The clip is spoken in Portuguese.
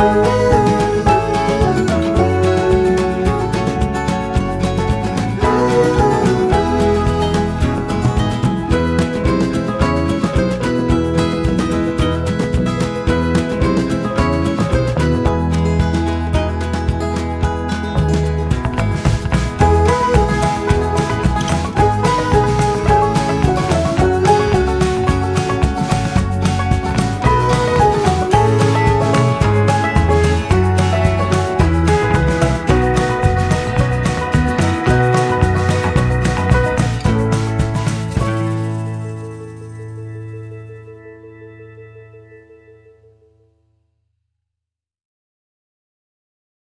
Música